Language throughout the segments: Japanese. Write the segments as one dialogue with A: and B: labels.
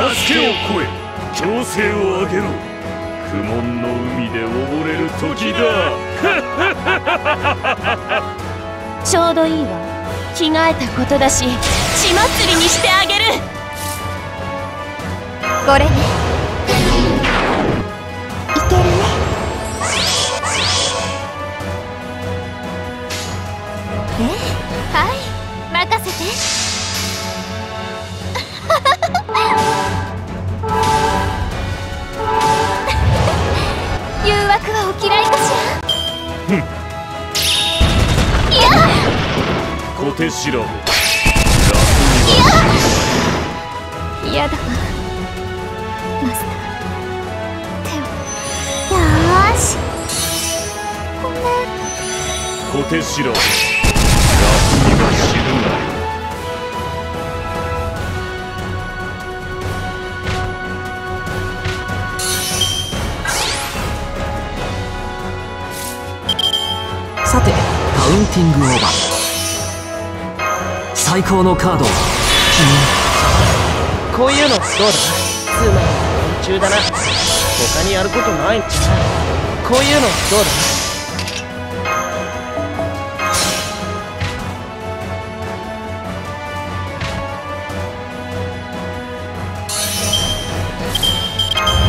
A: 助けを越え強制を上げろ。苦悶の海で溺れる時だ。
B: ちょうどいいわ。着替えたことだし血祭りにしてあげる。これね。いけるねえ？はい。任せて。
A: 小手調べ
B: 嫌だ。わマスター手をよーし。ごめん
A: 小手調べ楽には死ぬな。よ
C: さてカウンティングオーバー最高のカード。を
D: こういうのどうだ？つまり連中だな。他にやることないんじゃこういうのどうだ？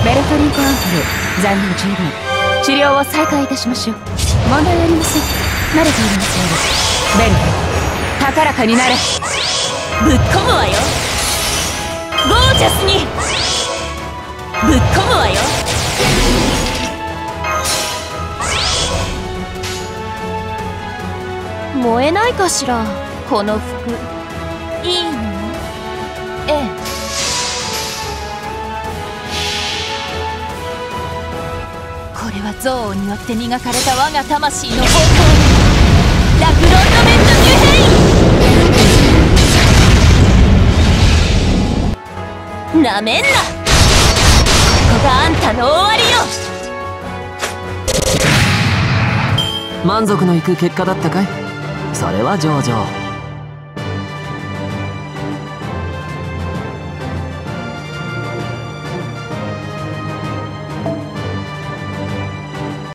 B: ベルトリーコアンフル残留十分治療を再開いたしましょう。問題ありません。慣れているますのでベルト高らかになれ。ぶっ込むわよ。ゴージャスに。ぶっ込むわよ。燃えないかしらこの服。いいの？ええ。これは憎悪によって磨かれた我が魂の方向ラフロンドメント・なめんな。ここがあんたの終わりよ。
C: 満足のいく結果だったかい？それは上々。